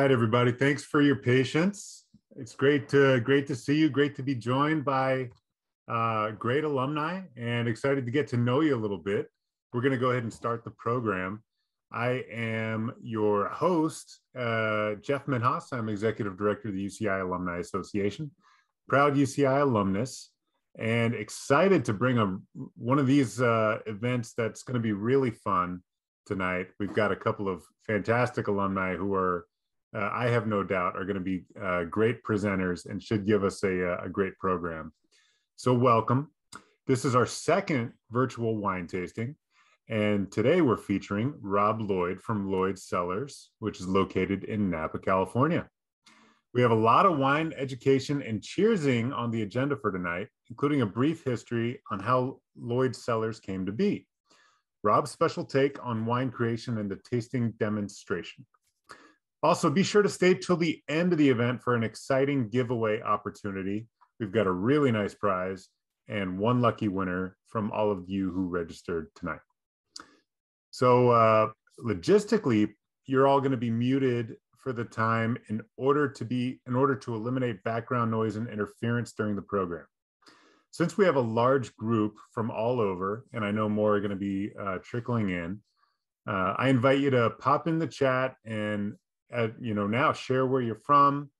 right, everybody. Thanks for your patience. It's great to great to see you. Great to be joined by uh, great alumni, and excited to get to know you a little bit. We're going to go ahead and start the program. I am your host, uh, Jeff Minhas. I'm executive director of the UCI Alumni Association, proud UCI alumnus, and excited to bring a one of these uh, events that's going to be really fun tonight. We've got a couple of fantastic alumni who are, uh, I have no doubt, are going to be uh, great presenters and should give us a, uh, a great program. So, welcome. This is our second virtual wine tasting. And today we're featuring Rob Lloyd from Lloyd Cellars, which is located in Napa, California. We have a lot of wine education and cheersing on the agenda for tonight, including a brief history on how Lloyd Cellars came to be. Rob's special take on wine creation and the tasting demonstration. Also, be sure to stay till the end of the event for an exciting giveaway opportunity. We've got a really nice prize and one lucky winner from all of you who registered tonight. So, uh, logistically, you're all going to be muted for the time in order to be in order to eliminate background noise and interference during the program since we have a large group from all over, and I know more are going to be uh, trickling in, uh, I invite you to pop in the chat and, uh, you know, now share where you're from,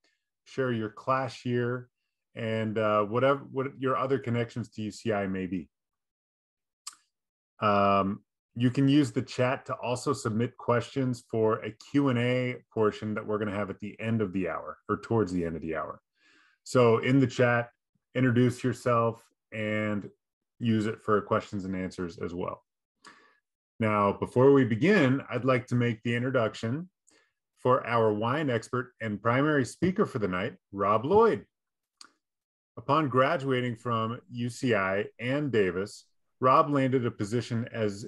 share your class year, and uh, whatever what your other connections to UCI may be. Um, you can use the chat to also submit questions for a Q&A portion that we're going to have at the end of the hour or towards the end of the hour. So in the chat, introduce yourself and use it for questions and answers as well. Now, before we begin, I'd like to make the introduction for our wine expert and primary speaker for the night, Rob Lloyd. Upon graduating from UCI and Davis, Rob landed a position as,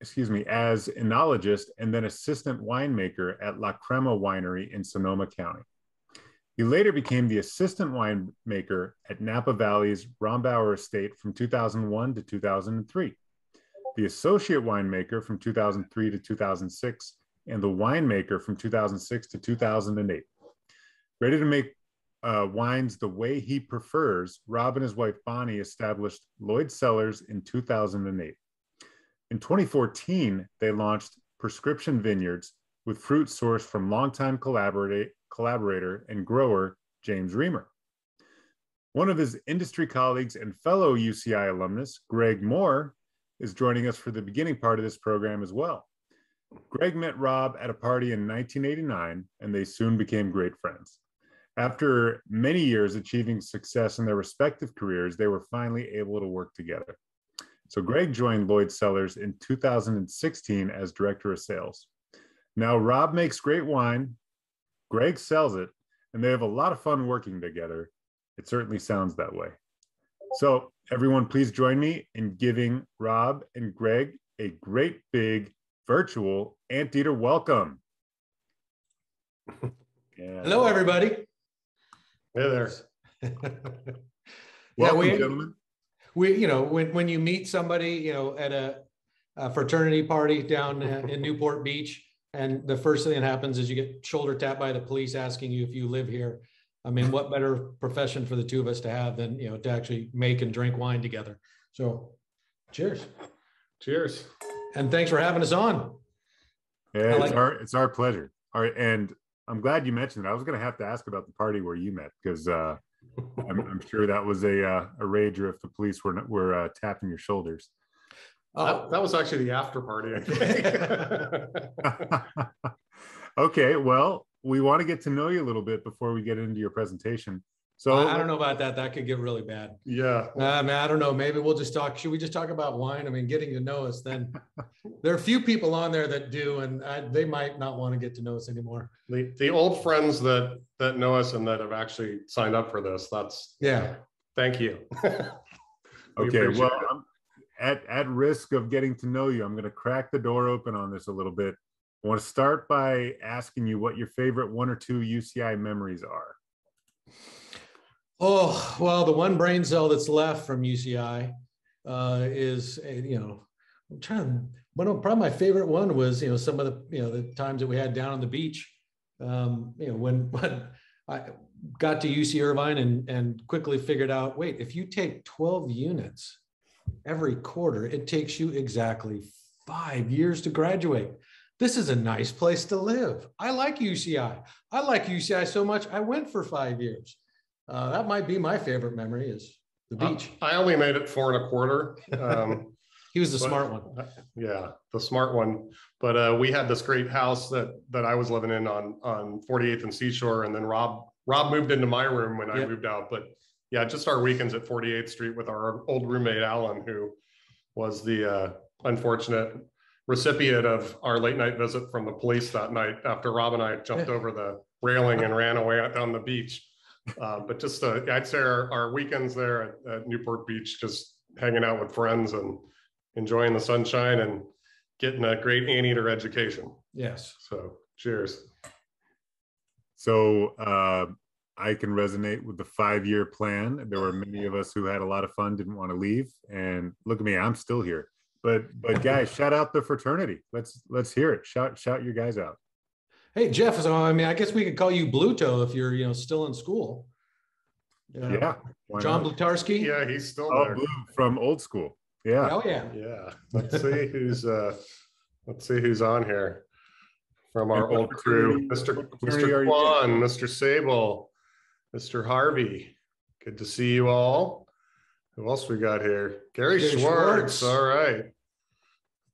excuse me, as enologist and then assistant winemaker at La Crema Winery in Sonoma County. He later became the assistant winemaker at Napa Valley's Rombauer Estate from 2001 to 2003, the associate winemaker from 2003 to 2006, and the winemaker from 2006 to 2008. Ready to make uh, wines the way he prefers, Rob and his wife Bonnie established Lloyd Cellars in 2008. In 2014, they launched Prescription Vineyards with fruit sourced from longtime collaborator and grower, James Reamer. One of his industry colleagues and fellow UCI alumnus, Greg Moore, is joining us for the beginning part of this program as well. Greg met Rob at a party in 1989, and they soon became great friends. After many years achieving success in their respective careers, they were finally able to work together. So Greg joined Lloyd Cellars in 2016 as director of sales. Now Rob makes great wine, Greg sells it, and they have a lot of fun working together. It certainly sounds that way. So, everyone, please join me in giving Rob and Greg a great big virtual anteater welcome. Hello, uh, everybody. Hey there. welcome, yeah, we, gentlemen. We, you know, when, when you meet somebody, you know, at a, a fraternity party down uh, in Newport Beach, and the first thing that happens is you get shoulder tapped by the police asking you if you live here. I mean, what better profession for the two of us to have than you know to actually make and drink wine together? So, cheers. Cheers. And thanks for having us on. Yeah, it's our it's our pleasure. All right, and I'm glad you mentioned it. I was going to have to ask about the party where you met because uh, I'm, I'm, sure that was a uh, a rager if the police were were uh, tapping your shoulders. That, that was actually the after party. okay, well, we want to get to know you a little bit before we get into your presentation. So I, I don't know about that. That could get really bad. Yeah. Uh, I mean, I don't know. Maybe we'll just talk. Should we just talk about wine? I mean, getting to know us. Then there are a few people on there that do, and I, they might not want to get to know us anymore. The the old friends that that know us and that have actually signed up for this. That's yeah. Thank you. we okay. Well, I'm, at, at risk of getting to know you, I'm going to crack the door open on this a little bit. I want to start by asking you what your favorite one or two UCI memories are. Oh, well, the one brain cell that's left from UCI uh, is, you know, I'm trying, one of, probably my favorite one was, you know, some of the, you know, the times that we had down on the beach Um, you know, when when I got to UC Irvine and and quickly figured out, wait, if you take 12 units every quarter, it takes you exactly five years to graduate. This is a nice place to live. I like UCI. I like UCI so much. I went for five years. Uh, that might be my favorite memory is the beach. I I only made it four and a quarter. Um, He was the but- smart one. Yeah, the smart one. But uh, we had this great house that that I was living in on on 48th and Seashore, and then Rob Rob moved into my room when I Yep. moved out. But yeah, just our weekends at 48th Street with our old roommate Alan, who was the uh, unfortunate recipient of our late night visit from the police that night after Rob and I jumped over the railing and ran away down the beach. Uh, but just uh, I'd say our, our weekends there at, at Newport Beach, just hanging out with friends and enjoying the sunshine and getting a great anteater education. Yes. So cheers. So uh, I can resonate with the five-year plan. There were many of us who had a lot of fun, didn't want to leave, and look at me, I'm still here. But but guys, shout out the fraternity. Let's let's hear it. Shout shout your guys out. Hey Jeff, so I mean, I guess we could call you Bluto if you're, you know, still in school. You Yeah. John not? Blutarski. Yeah, he's still Oh, there. Blue from old school. Yeah. Oh yeah. Yeah. Let's see who's uh let's see who's on here from our old crew. Mr. what Mr. you Kwan, Mr. Sable, Mr. Harvey. Good to see you all. Who else we got here? Gary, Gary Schwartz. Schwartz. All right.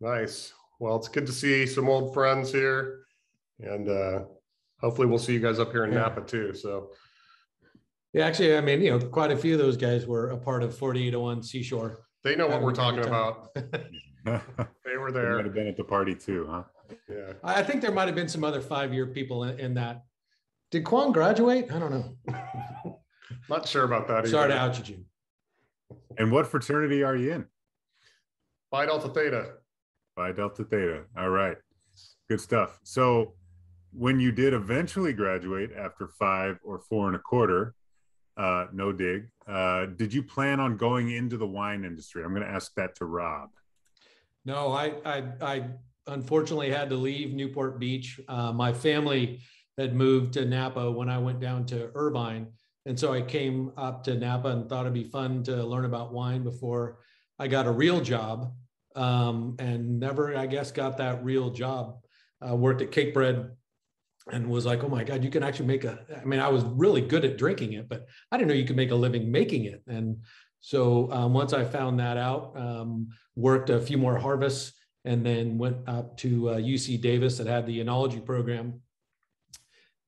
Nice. Well, it's good to see some old friends here. And uh hopefully we'll see you guys up here in Yeah. Napa too. So Yeah, actually, I mean, you know, quite a few of those guys were a part of 4801 Seashore. they know what we're talking about. They were They might there. have been at the party too, huh? Yeah. I I think there might have been some other five-year people in, in that. Did Quan graduate? I don't know. Not sure about that. Sorry to either. out you, Jim. And what fraternity are you in? Phi Delta Theta. Phi Delta Theta. All right. Good stuff. So when you did eventually graduate after five or four and a quarter, uh, no dig, uh, did you plan on going into the wine industry? I'm going to ask that to Rob. No, I, I, I unfortunately had to leave Newport Beach. Uh, my family had moved to Napa when I went down to Irvine. And so I came up to Napa and thought it'd be fun to learn about wine before I got a real job. Um, and never, I guess, got that real job. Uh, worked at Cakebread and was like, oh my God, you can actually make a, I mean, I was really good at drinking it, but I didn't know you could make a living making it. And so um, once I found that out, um, worked a few more harvests and then went up to uh, UC Davis that had the enology program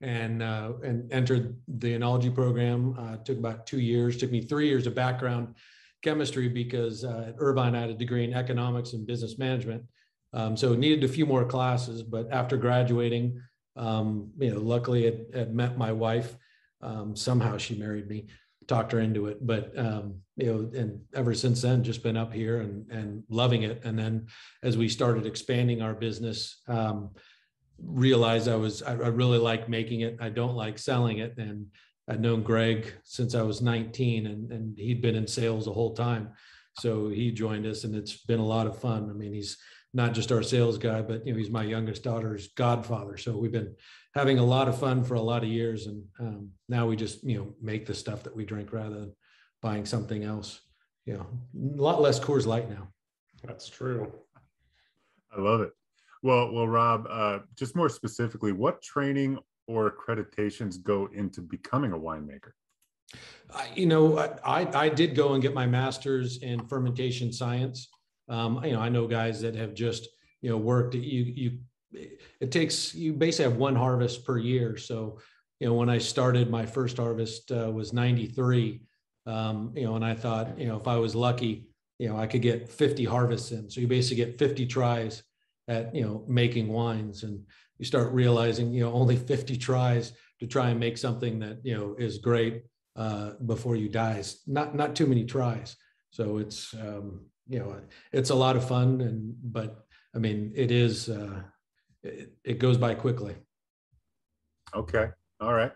and uh, and entered the enology program. Uh, took about two years. Took me three years of background chemistry because uh, at Irvine I had a degree in economics and business management. Um, so needed a few more classes, but after graduating, um, you know, luckily had, had met my wife. Um, somehow she married me, talked her into it, but um, you know, and ever since then, just been up here and and loving it. And then as we started expanding our business, um, realized I was I, I really like making it. I don't like selling it, and I'd known Greg since I was 19, and and he'd been in sales the whole time. So he joined us, and it's been a lot of fun. I mean, he's not just our sales guy, but you know, he's my youngest daughter's godfather. So we've been having a lot of fun for a lot of years, and um, now we just you know make the stuff that we drink rather than buying something else. You know, a lot less Coors Light now. That's true. I love it. Well, well, Rob, uh, just more specifically, what training or accreditations go into becoming a winemaker? I, you know, I, I did go and get my master's in fermentation science. Um, you know, I know guys that have just, you know, worked, you, you, it takes, you basically have one harvest per year. So, you know, when I started, my first harvest uh, was 93, um, you know, and I thought, you know, if I was lucky, you know, I could get 50 harvests in. So you basically get 50 tries at, you know, making wines and you start realizing, you know, only 50 tries to try and make something that, you know, is great uh, before you die. It's not not too many tries. So it's um, you know it's a lot of fun and but I mean it is uh, it, it goes by quickly. Okay. All right.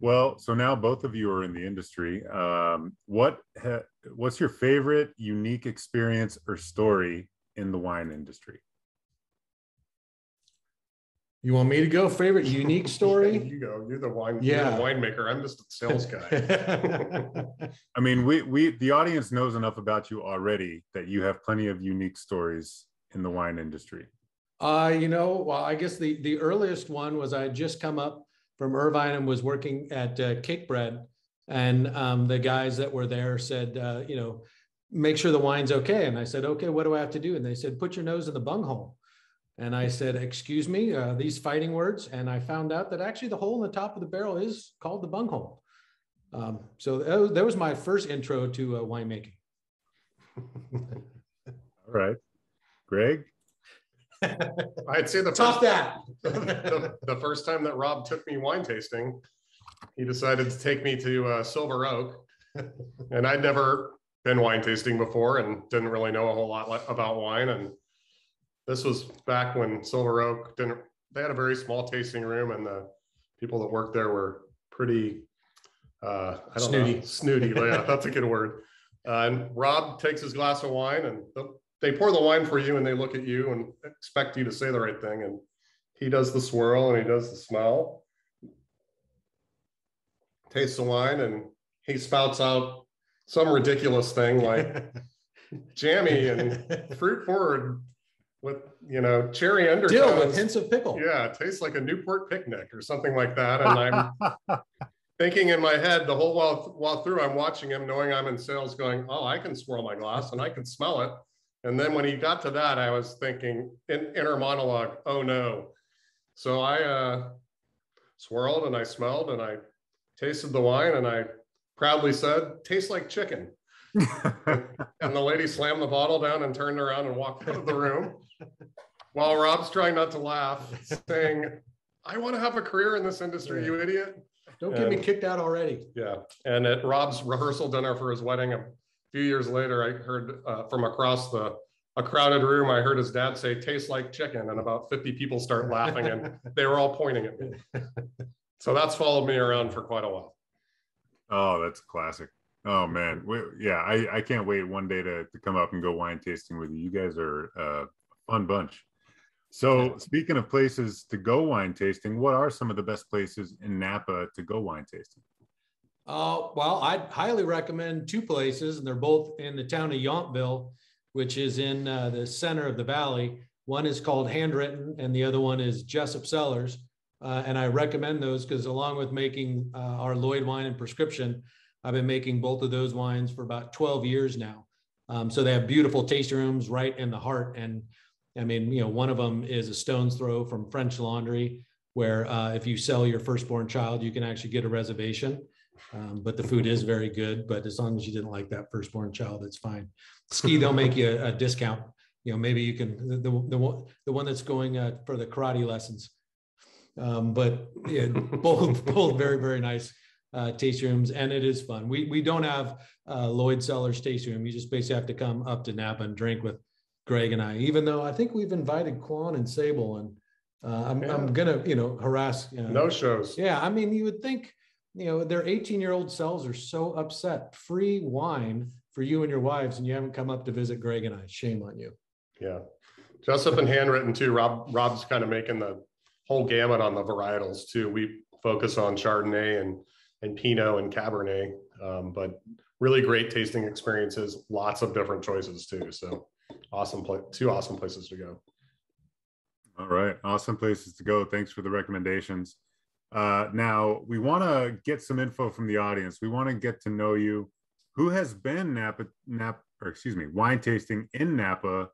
Well, so now both of you are in the industry. Um, what ha- what's your favorite unique experience or story in the wine industry? You want me to go? Favorite unique story? You go, you're the wine, you're the Yeah. winemaker. I'm just a sales guy. I mean, we we the audience knows enough about you already that you have plenty of unique stories in the wine industry. Uh, you know, well, I guess the the earliest one was I had just come up from Irvine and was working at uh, Cakebread, and um, the guys that were there said, uh, you know, make sure the wine's okay. And I said, okay, what do I have to do? And they said, put your nose in the bunghole. And I said, excuse me, uh, these fighting words. And I found out that actually the hole in the top of the barrel is called the bunghole. Um, so that was, that was my first intro to uh, winemaking. All right, Greg. I'd say the Top first, that. the, the first time that Rob took me wine tasting, he decided to take me to uh, Silver Oak. And I'd never been wine tasting before and didn't really know a whole lot about wine. And this was back when Silver Oak didn't, they had a very small tasting room and the people that worked there were pretty, uh, I don't Snooty. know, snooty. Yeah, that's a good word. Uh, and Rob takes his glass of wine and they pour the wine for you and they look at you and expect you to say the right thing. And he does the swirl and he does the smell. Tastes the wine and he spouts out some ridiculous thing like jammy and fruit forward with, you know, cherry Dill with hints of pickle. Yeah, it tastes like a Newport picnic or something like that. And I'm thinking in my head the whole while, while through, I'm watching him knowing I'm in sales going, oh, I can swirl my glass and I can smell it. And then when he got to that, I was thinking in inner monologue, oh no. So I uh, swirled and I smelled and I tasted the wine and I proudly said, tastes like chicken. And the lady slammed the bottle down and turned around and walked out of the room while Rob's trying not to laugh, saying, I want to have a career in this industry, you idiot. Don't get me kicked out already. Yeah. And at Rob's rehearsal dinner for his wedding, a few years later, I heard uh, from across the a crowded room, I heard his dad say, tastes like chicken. And about 50 people start laughing and they were all pointing at me. So that's followed me around for quite a while. oh, that's classic. Oh man, we, yeah, I, I can't wait one day to, to come up and go wine tasting with you. You guys are uh, a fun bunch. So speaking of places to go wine tasting, what are some of the best places in Napa to go wine tasting? Uh, well, I'd highly recommend two places, and they're both in the town of Yountville, which is in uh, the center of the valley. One is called Handwritten, and the other one is Jessup Cellars. Uh, and I recommend those because, along with making uh, our Lloyd wine and prescription, I've been making both of those wines for about 12 years now. Um, so they have beautiful tasting rooms right in the heart. And I mean, you know, one of them is a stone's throw from French Laundry, where uh, if you sell your firstborn child, you can actually get a reservation. Um, but the food is very good. But as long as you didn't like that firstborn child, it's fine. Ski, they'll make you a, a discount. You know, maybe you can the the, the one the one that's going uh, for the karate lessons. Um, but yeah, both both very very nice uh, tasting rooms, and it is fun. We we don't have uh, Lloyd Cellars tasting room. You just basically have to come up to Napa and drink with Greg and I. Even though I think we've invited Quan and Sable, and uh, I'm I'm gonna you know harass. Uh, No shows. yeah, I mean, you would think, you know, their 18 year old selves are so upset. Free wine for you and your wives, and you haven't come up to visit Greg and I. Shame on you. Yeah. Jessup and handwritten too. Rob, Rob's kind of making the whole gamut on the varietals too. We focus on Chardonnay and, and Pinot and Cabernet, um, but really great tasting experiences, lots of different choices too. So awesome, pla two awesome places to go. All right, awesome places to go. Thanks for the recommendations. Uh, now we want to get some info from the audience. We want to get to know you. Who has been Napa, Napa, or excuse me, wine tasting in Napa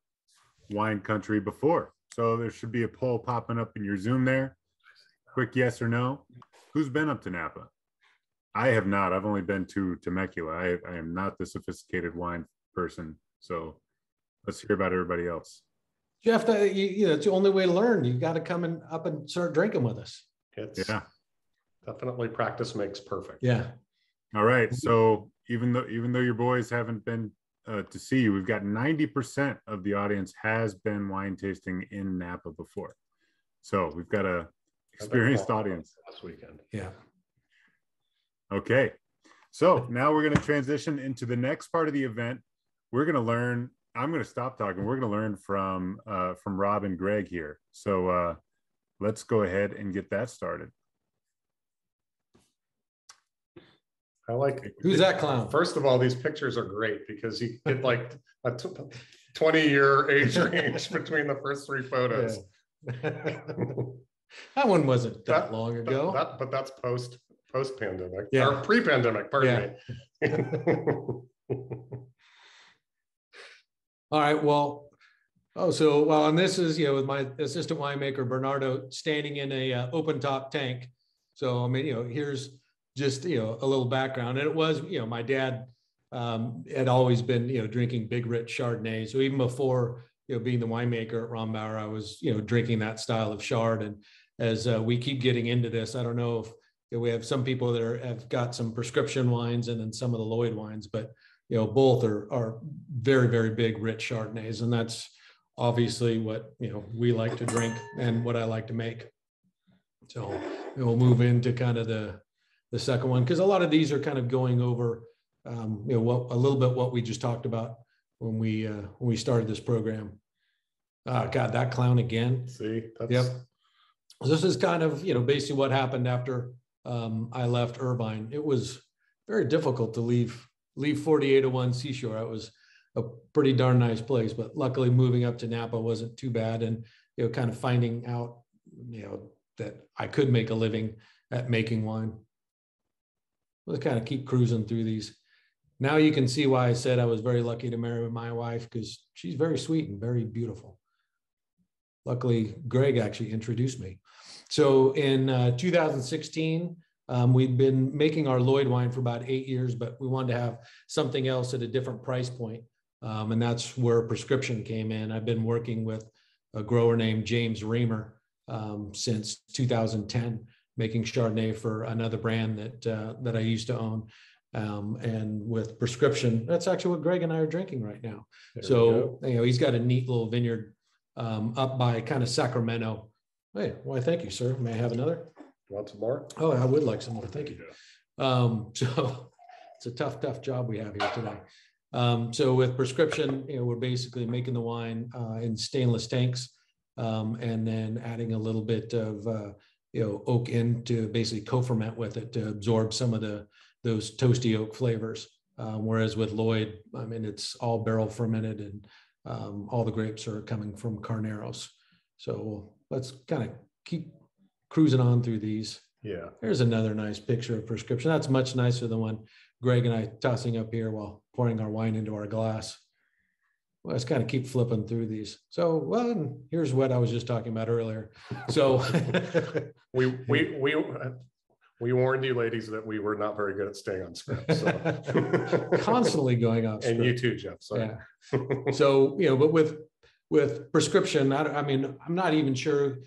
wine country before? So there should be a poll popping up in your Zoom there. Quick yes or no. Who's been up to Napa? I have not. I've only been to Temecula. I, I am not the sophisticated wine person. So let's hear about everybody else. Jeff, that, you, you know, it's the only way to learn. You've got to come and up and start drinking with us. It's Yeah. definitely practice makes perfect. Yeah. All right. So even though even though your boys haven't been uh, to see you, we've got ninety percent of the audience has been wine tasting in Napa before. So we've got a experienced audience. Last weekend. Yeah. Okay. So now we're going to transition into the next part of the event. We're going to learn. I'm going to stop talking. We're going to learn from uh, from Rob and Greg here. So uh, let's go ahead and get that started. I like. Who's that clown? First of all, these pictures are great because you get like a twenty-year age range between the first three photos. That one wasn't that long But ago. that- But that's post, post-pandemic, Yeah. or pre-pandemic, pardon me. All right, well, oh, so, well, and this is, you know, with my assistant winemaker Bernardo standing in a uh, open top tank. So, I mean, you know, here's just, you know, a little background. And it was, you know, my dad um, had always been, you know, drinking big rich Chardonnay. So even before, you know, being the winemaker at Rombauer, I was, you know, drinking that style of Chard. And as uh, we keep getting into this, I don't know if you know, we have some people that are, have got some prescription wines and then some of the Lloyd wines, but you know, both are are very, very big, rich Chardonnays, and that's obviously what you know we like to drink and what I like to make. So we'll move into kind of the the second one because a lot of these are kind of going over, um, you know, what a little bit what we just talked about when we uh, when we started this program. Uh, God, that clown again. See, that's. Yep. This is kind of, you know, basically what happened after um, I left Irvine. It was very difficult to leave leave 4801 Seashore. It was a pretty darn nice place, but luckily moving up to Napa wasn't too bad. And you know, kind of finding out, you know, that I could make a living at making wine. Let's kind of keep cruising through these. Now you can see why I said I was very lucky to marry my wife because she's very sweet and very beautiful. Luckily, Greg actually introduced me. So in uh, 2016, um, we'd been making our Lloyd wine for about eight years, but we wanted to have something else at a different price point. Um, and that's where prescription came in. I've been working with a grower named James Reamer um, since 2010, making Chardonnay for another brand that uh, that I used to own. Um, and with prescription, that's actually what Greg and I are drinking right now. There So, you know, he's got a neat little vineyard um, up by kind of Sacramento. Hey, why, thank you, sir. May I have another? Want some more? Oh, I would like some more. Thank you. Um, so it's a tough, tough job we have here today. Um, so with prescription, you know, we're basically making the wine uh, in stainless tanks um, and then adding a little bit of, uh, you know, oak in to basically co-ferment with it to absorb some of the those toasty oak flavors. Um, whereas with Lloyd, I mean, it's all barrel fermented and um, all the grapes are coming from Carneros. So let's kind of keep cruising on through these. Yeah, There's another nice picture of prescription. That's much nicer than one Greg and I tossing up here while pouring our wine into our glass. Well, let's kind of keep flipping through these. So, well, here's what I was just talking about earlier. So, we, we, we, we warned you ladies that we were not very good at staying on script, so. constantly going off. And you too, Jeff, sorry. Yeah. So, you know, but with, with prescription, I, I mean, I'm not even sure.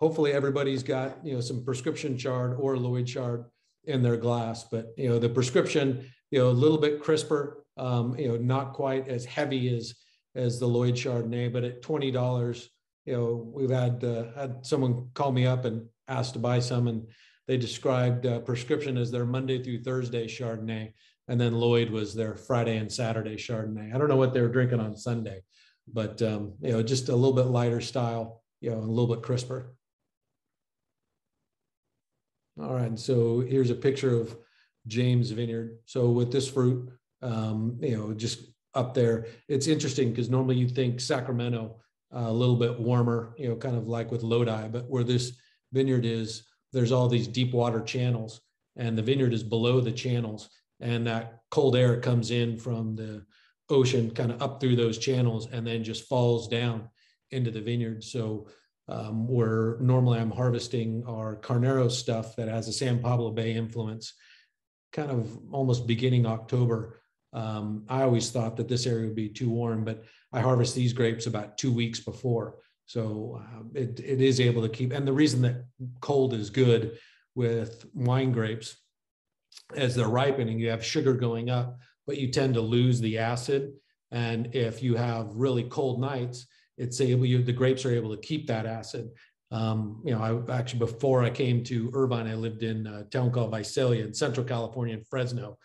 Hopefully everybody's got, you know, some prescription chard or Lloyd chard in their glass, but you know, the prescription, you know, a little bit crisper, um, you know, not quite as heavy as, as the Lloyd Chardonnay, but at twenty dollars, you know, we've had, uh, had someone call me up and asked to buy some and they described uh, prescription as their Monday through Thursday Chardonnay. And then Lloyd was their Friday and Saturday Chardonnay. I don't know what they were drinking on Sunday, but um, you know, just a little bit lighter style, you know, a little bit crisper. All right, so here's a picture of James Vineyard. So with this fruit, um, you know, just up there, it's interesting because normally you think Sacramento, uh, a little bit warmer, you know, kind of like with Lodi, but where this vineyard is, there's all these deep water channels and the vineyard is below the channels and that cold air comes in from the ocean kind of up through those channels and then just falls down into the vineyard. So um, where normally I'm harvesting our Carneros stuff that has a San Pablo Bay influence, kind of almost beginning October. Um, I always thought that this area would be too warm, but I harvest these grapes about two weeks before. So uh, it, it is able to keep, and the reason that cold is good with wine grapes as they're ripening, you have sugar going up, but you tend to lose the acid. And if you have really cold nights, it's able, you, the grapes are able to keep that acid. Um, you know, I actually, before I came to Irvine, I lived in a town called Visalia in Central California in Fresno.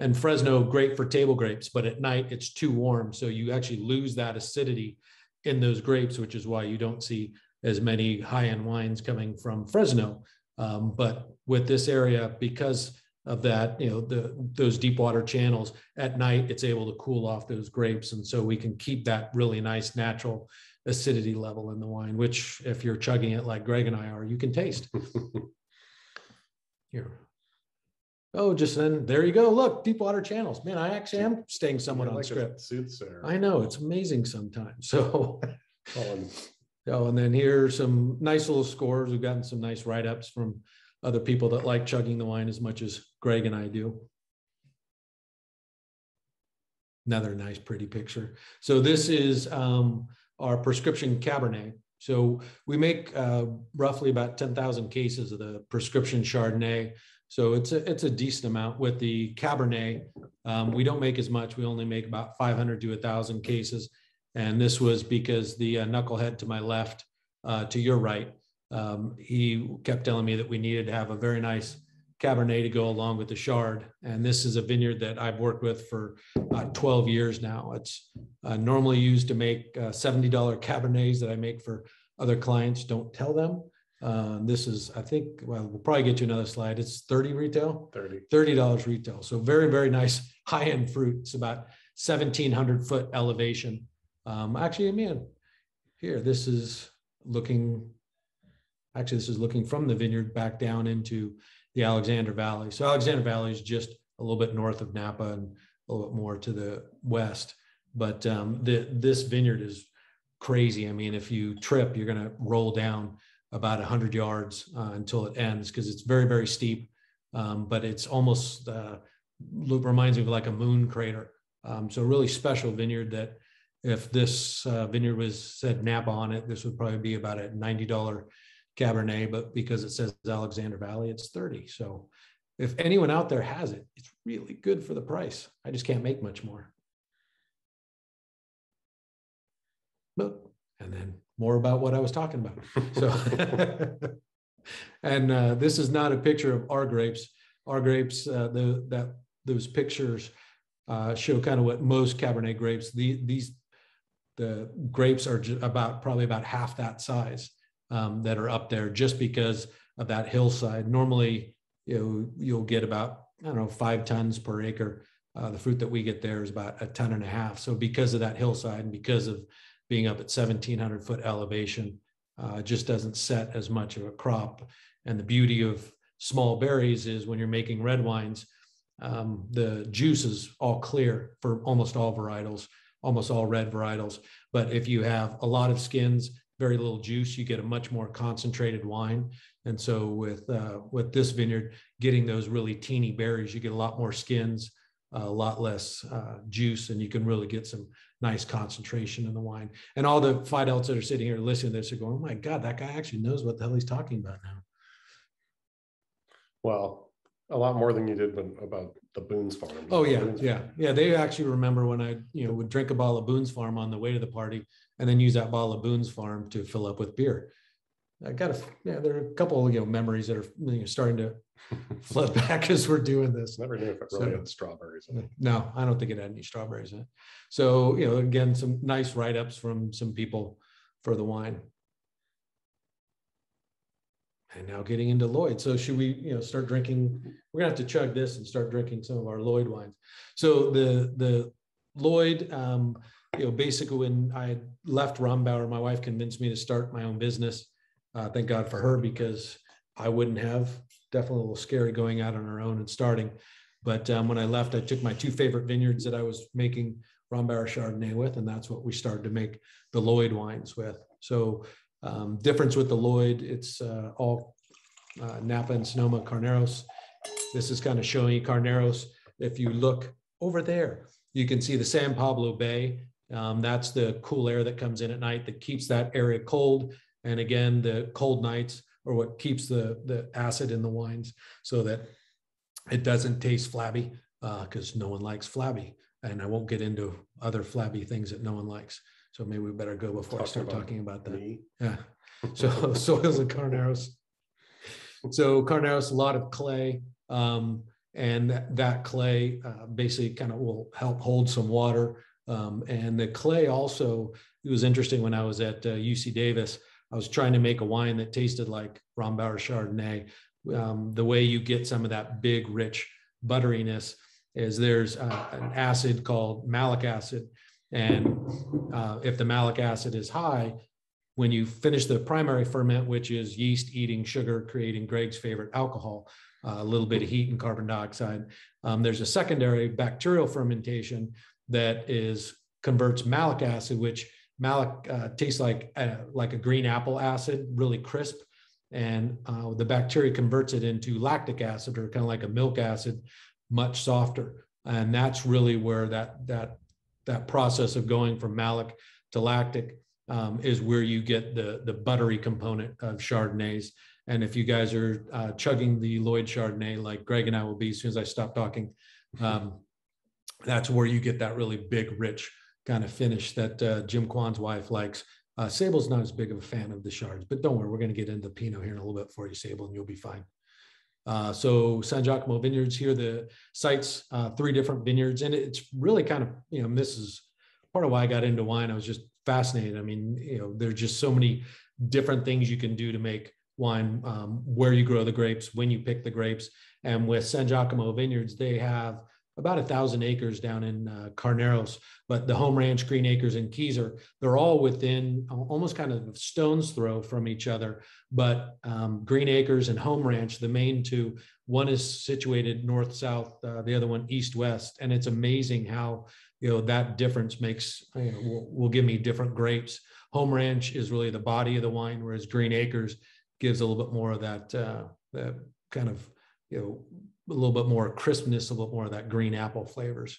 And Fresno, great for table grapes, but at night it's too warm. So you actually lose that acidity in those grapes, which is why you don't see as many high-end wines coming from Fresno. Um, but with this area, because of that, you know, the those deep water channels at night, it's able to cool off those grapes, and so we can keep that really nice natural acidity level in the wine. Which, if you're chugging it like Greg and I are, you can taste. Here. Oh, just then there you go. Look, deep water channels. Man, I actually am staying somewhat on Like script. Soothsayer. I know it's amazing sometimes. So, Oh, and then here are some nice little scores. We've gotten some nice write ups from other people that like chugging the wine as much as Greg and I do. Another nice, pretty picture. So this is um, our prescription Cabernet. So we make uh, roughly about 10,000 cases of the prescription Chardonnay. So it's a, it's a decent amount with the Cabernet. Um, we don't make as much. We only make about 500 to 1,000 cases. And this was because the uh, knucklehead to my left, uh, to your right, um, he kept telling me that we needed to have a very nice Cabernet to go along with the Chard. And this is a vineyard that I've worked with for uh, 12 years now. It's uh, normally used to make uh, $70 Cabernets that I make for other clients. Don't tell them. Uh, this is, I think, well, we'll probably get to another slide. It's 30 retail. thirty. thirty dollars retail. So very, very nice high end fruit. It's about seventeen hundred foot elevation. Um, actually, man, here this is looking. Actually, this is looking from the vineyard back down into the Alexander Valley. So Alexander Valley is just a little bit north of Napa and a little bit more to the west. But um, the, this vineyard is crazy. I mean, if you trip, you're going to roll down about 100 yards uh, until it ends because it's very, very steep. Um, but it's almost uh, reminds me of like a moon crater. Um, so, really special vineyard that if this uh, vineyard was said Napa on it, this would probably be about a $90 Cabernet. But because it says Alexander Valley, it's 30. So, if anyone out there has it, it's really good for the price. I just can't make much more. But, and then more about what I was talking about. So, and uh, this is not a picture of our grapes. Our grapes, uh, the that those pictures uh, show kind of what most Cabernet grapes. The, these the grapes are about probably about half that size um, that are up there, just because of that hillside. Normally, you know, you'll get about I don't know five tons per acre. Uh, the fruit that we get there is about a ton and a half. So because of that hillside and because of being up at 1700 foot elevation, uh, just doesn't set as much of a crop. And the beauty of small berries is when you're making red wines, um, the juice is all clear for almost all varietals, almost all red varietals. But if you have a lot of skins, very little juice, you get a much more concentrated wine. And so with uh, with this vineyard, getting those really teeny berries, you get a lot more skins, a lot less uh, juice, and you can really get some nice concentration in the wine. And all the five adults that are sitting here listening to this are going, "Oh my God, that guy actually knows what the hell he's talking about now." Well, a lot more than you did when, about the Boone's Farm. Oh yeah, Boone's yeah, yeah. They actually remember when I, you know, would drink a bottle of Boone's Farm on the way to the party, and then use that bottle of Boone's Farm to fill up with beer. I got a, yeah. There are a couple, you know, memories that are you know, starting to flood back as we're doing this. Never knew if it really So- had strawberries in it. No, I don't think it had any strawberries in it. So, you know, again, some nice write-ups from some people for the wine. And now getting into Lloyd. So should we, you know, start drinking? We're gonna have to chug this and start drinking some of our Lloyd wines. So the the Lloyd, um, you know, basically when I left Rombauer, my wife convinced me to start my own business. Uh, thank God for her because I wouldn't have. Definitely a little scary going out on our own and starting. But um, when I left, I took my two favorite vineyards that I was making Rombauer Chardonnay with, and that's what we started to make the Lloyd wines with. So um, difference with the Lloyd, it's uh, all uh, Napa and Sonoma Carneros. This is kind of showing you Carneros. If you look over there, you can see the San Pablo Bay. Um, that's the cool air that comes in at night that keeps that area cold. And again, the cold nights are what keeps the, the acid in the wines so that it doesn't taste flabby because no one likes flabby. And I won't get into other flabby things that no one likes. So maybe we better go before I start about talking about that. Me. Yeah. So soils and carneros. So carneros, a lot of clay. Um, and that, that clay uh, basically kind of will help hold some water. Um, and the clay also, it was interesting when I was at uh, UC Davis, I was trying to make a wine that tasted like Rombauer Chardonnay. Um, the way you get some of that big, rich butteriness is there's uh, an acid called malic acid. And uh, if the malic acid is high, when you finish the primary ferment, which is yeast eating sugar, creating Greg's favorite alcohol, uh, a little bit of heat and carbon dioxide, um, there's a secondary bacterial fermentation that is converts malic acid, which malic uh, tastes like uh, like a green apple acid, really crisp, and uh, the bacteria converts it into lactic acid or kind of like a milk acid, much softer. And that's really where that that that process of going from malic to lactic um, is where you get the the buttery component of Chardonnays. And if you guys are uh, chugging the Lloyd Chardonnay, like Greg and I will be as soon as I stop talking, um, that's where you get that really big, rich kind of finish that uh, Jim Kwan's wife likes. Uh, Sable's not as big of a fan of the Chards, but don't worry, we're going to get into Pinot here in a little bit for you, Sable, and you'll be fine. Uh, so San Giacomo Vineyards here, the sites, uh, three different vineyards, and it's really kind of, you know, this is part of why I got into wine. I was just fascinated. I mean, you know, there's just so many different things you can do to make wine, um, where you grow the grapes, when you pick the grapes. And with San Giacomo Vineyards, they have about a thousand acres down in uh, Carneros, but the home ranch, Green Acres, and Keyser, they're all within almost kind of stone's throw from each other. But um, Green Acres and Home Ranch, the main two, one is situated north south, uh, the other one east west, and it's amazing how you know that difference makes you know, will, will give me different grapes. Home Ranch is really the body of the wine, whereas Green Acres gives a little bit more of that uh, that kind of you know a little bit more crispness, a little more of that green apple flavors.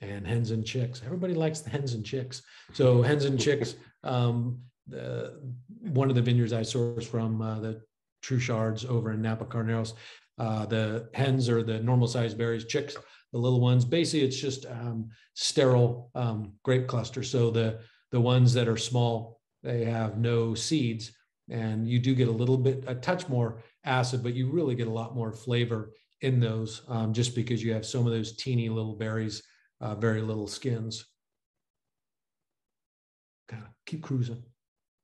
And hens and chicks. Everybody likes the hens and chicks. So hens and chicks. Um, the, one of the vineyards I source from, uh, the Truchards over in Napa Carneros. Uh, the hens are the normal sized berries, chicks, the little ones. Basically, it's just um, sterile um, grape cluster. So the the ones that are small, they have no seeds, and you do get a little bit, a touch more acid, but you really get a lot more flavor in those um, just because you have some of those teeny little berries, uh, very little skins. Kind of keep cruising.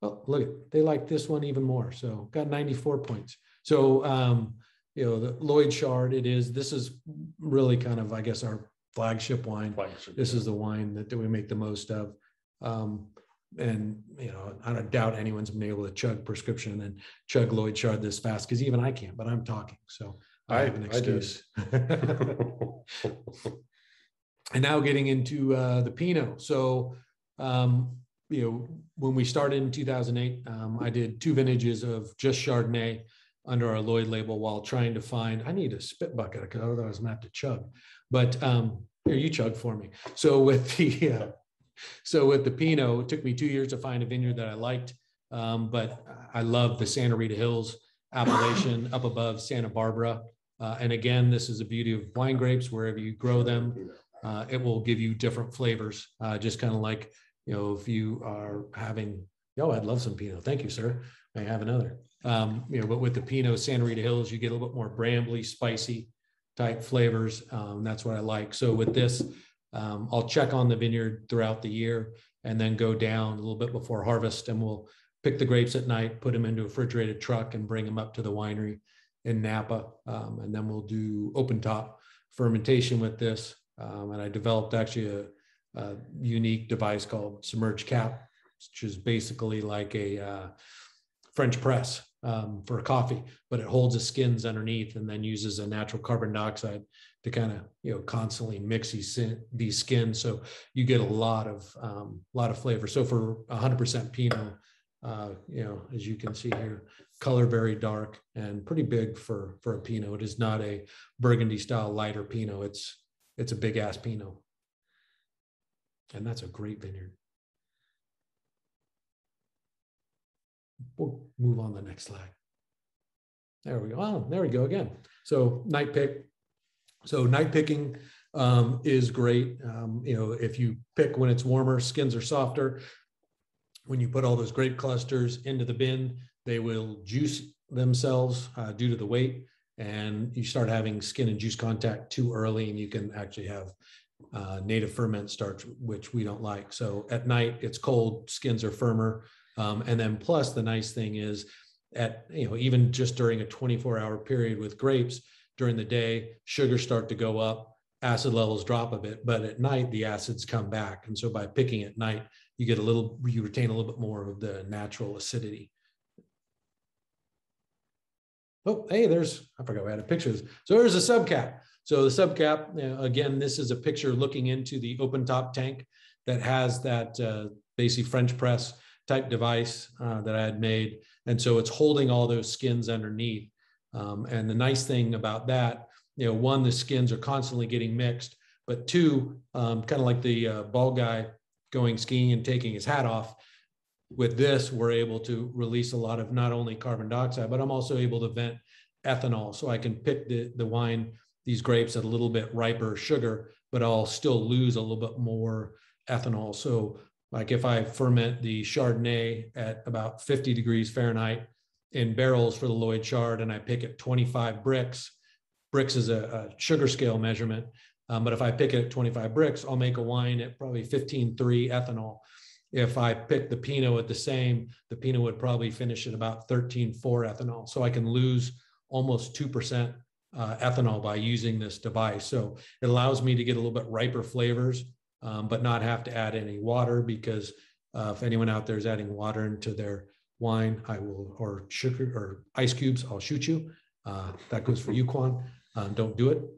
Oh, look at they like this one even more. So got 94 points. So um, you know the Lloyd Chard. It is. This is really kind of I guess our flagship wine. Flagship. This is the wine that, that we make the most of. Um, and you know, I don't doubt anyone's been able to chug prescription and chug Lloyd Chard this fast because even I can't. But I'm talking, so I, I have an excuse. and now getting into uh, the Pinot. So, um, you know, when we started in 2008, um, I did two vintages of just Chardonnay under our Lloyd label while trying to find. I need a spit bucket because otherwise I'm gonna have to chug. But um, here, you chug for me. So with the uh, so with the Pinot, it took me two years to find a vineyard that I liked, um, but I love the Santa Rita Hills appellation up above Santa Barbara. Uh, and again, this is the beauty of wine grapes. Wherever you grow them, uh, it will give you different flavors. Uh, just kind of like you know, if you are having, oh, I'd love some Pinot. Thank you, sir. I have another. Um, you know, but with the Pinot Santa Rita Hills, you get a little bit more brambly, spicy type flavors. Um, that's what I like. So with this, um, I'll check on the vineyard throughout the year and then go down a little bit before harvest and we'll pick the grapes at night, put them into a refrigerated truck and bring them up to the winery in Napa. Um, and then we'll do open top fermentation with this. Um, and I developed actually a, a, unique device called submerged cap, which is basically like a uh, French press um, for coffee, but it holds the skins underneath and then uses a natural carbon dioxide to kind of you know constantly mix these skins. So you get a lot of um, lot of flavor. So for 100% pinot uh, you know as you can see here color very dark and pretty big for for a pinot. It is not a burgundy style lighter pinot. It's it's a big ass pinot. And that's a great vineyard. We'll move on the next slide. There we go. Oh there we go again. So night pick so night picking um, is great. Um, you know, if you pick when it's warmer, skins are softer. When you put all those grape clusters into the bin, they will juice themselves uh, due to the weight, and you start having skin and juice contact too early, and you can actually have uh, native ferment starch, which we don't like. So at night it's cold, skins are firmer. Um, and then plus the nice thing is at, you know, even just during a 24 hour period with grapes during the day, sugars start to go up, acid levels drop a bit, but at night the acids come back. And so by picking at night, you get a little, you retain a little bit more of the natural acidity. Oh, hey, there's, I forgot we had a picture. So there's a subcap. So the subcap, again, this is a picture looking into the open top tank that has that uh, basically French press type device uh, that I had made. And so it's holding all those skins underneath. Um, and the nice thing about that, you know, one, the skins are constantly getting mixed, but two, um, kind of like the uh, guy going skiing and taking his hat off, with this, we're able to release a lot of not only carbon dioxide, but I'm also able to vent ethanol. So I can pick the, the wine, these grapes at a little bit riper sugar, but I'll still lose a little bit more ethanol. So like if I ferment the Chardonnay at about 50 degrees Fahrenheit in barrels for the Lloyd Chard and I pick at 25 Brix, Brix is a, a sugar scale measurement. Um, but if I pick it at 25 Brix, I'll make a wine at probably 15.3 ethanol. If I pick the Pinot at the same, the Pinot would probably finish at about 13.4 ethanol. So I can lose almost 2% uh, ethanol by using this device. So it allows me to get a little bit riper flavors, um, but not have to add any water because uh, if anyone out there is adding water into their wine, I will, or sugar or ice cubes, I'll shoot you. Uh, that goes for you, Quan. Um, don't do it.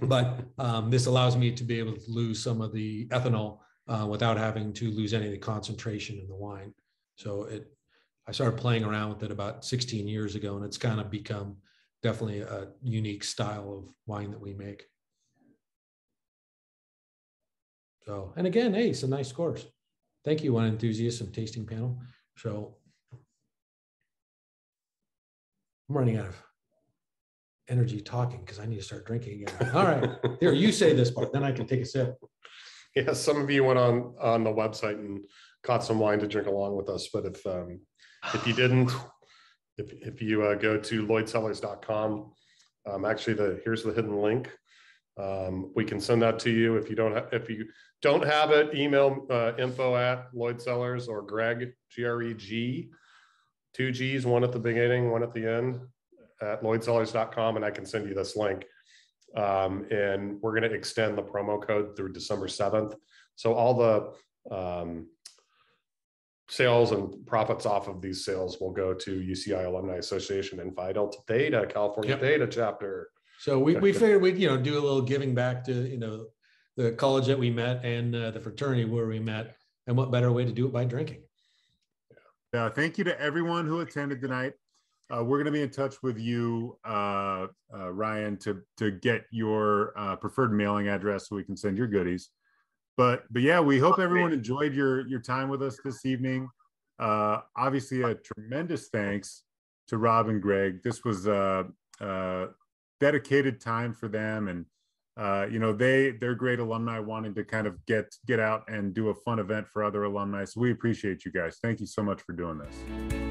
But um, this allows me to be able to lose some of the ethanol uh, without having to lose any of the concentration in the wine. So it, I started playing around with it about 16 years ago, and it's kind of become definitely a unique style of wine that we make. So, and again, hey, some nice scores. Thank you, wine enthusiasts and tasting panel. So, I'm running out of energy talking because I need to start drinking again. All right, here, you say this part, then I can take a sip. Yeah, some of you went on on the website and caught some wine to drink along with us. But if um, if you didn't, if if you uh, go to lloydcellars.com, um, actually the here's the hidden link. Um, we can send that to you if you don't ha- if you don't have it. Email uh, info at Lloyd Cellars or Greg G R E G, two G's, one at the beginning, one at the end at lloydcellars.com, and I can send you this link. Um, and we're going to extend the promo code through December 7th. So all the um, sales and profits off of these sales will go to UCI Alumni Association and Phi Delta Theta, California Yep. Theta chapter. So we, we figured we'd, you know, do a little giving back to, you know, the college that we met and uh, the fraternity where we met. And what better way to do it by drinking? Uh, thank you to everyone who attended tonight. Uh, we're going to be in touch with you, uh, uh, Ryan, to to get your uh, preferred mailing address so we can send your goodies. But but yeah, we hope everyone enjoyed your your time with us this evening. Uh, obviously, a tremendous thanks to Rob and Greg. This was a, a dedicated time for them, and uh, you know they they're great alumni wanting to kind of get get out and do a fun event for other alumni. So we appreciate you guys. Thank you so much for doing this.